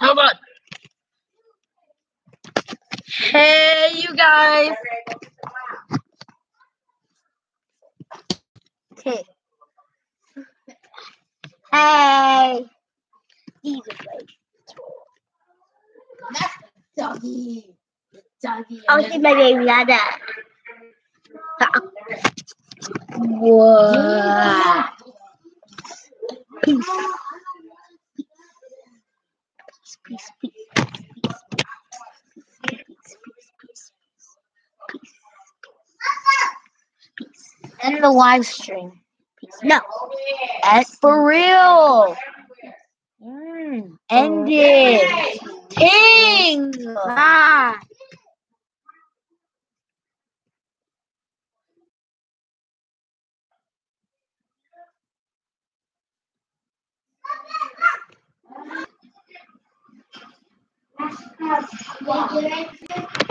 Come on. Hey, you guys. Okay. Hey. These are great. That's doggy. Doggy. I'll see my baby like. What? Peace. Peace, peace, peace, peace, peace, peace, peace, End the live stream. peace. No. And for real. Mm, end it. Ting. Ah. Yes, yes. Yeah.